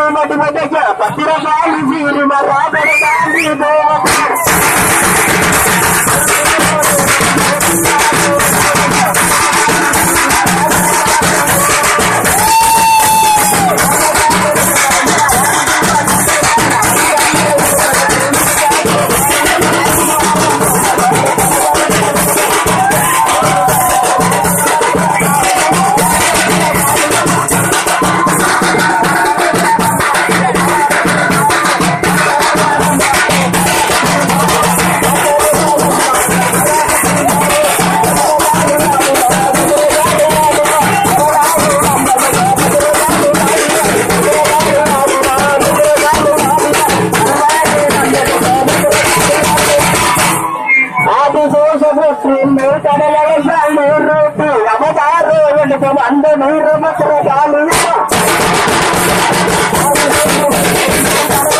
I'm not going to get up. I'm not அந்த நூறு மக்கள் காலு Oh, no,